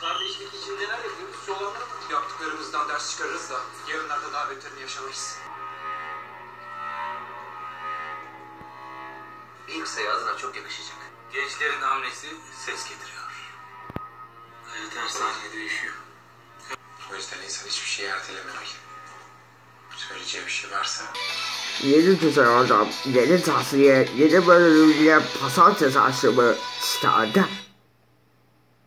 Kardeşlik için neler yapıyoruz? Şu olanlara mı? Yaptıklarımızdan ders çıkarırız da yarınlarda daha beterini yaşamayız. İlk adına çok yakışacak. Gençlerin hamlesi ses getiriyor. Hayat her saniye değişiyor. O yüzden insan hiçbir şeyi ertelememeli. Söyleyeceği bir şey varsa Yeni güzel adam, yeni tavsiye, yeni bölümüyle pazartesi akşamı Star'da.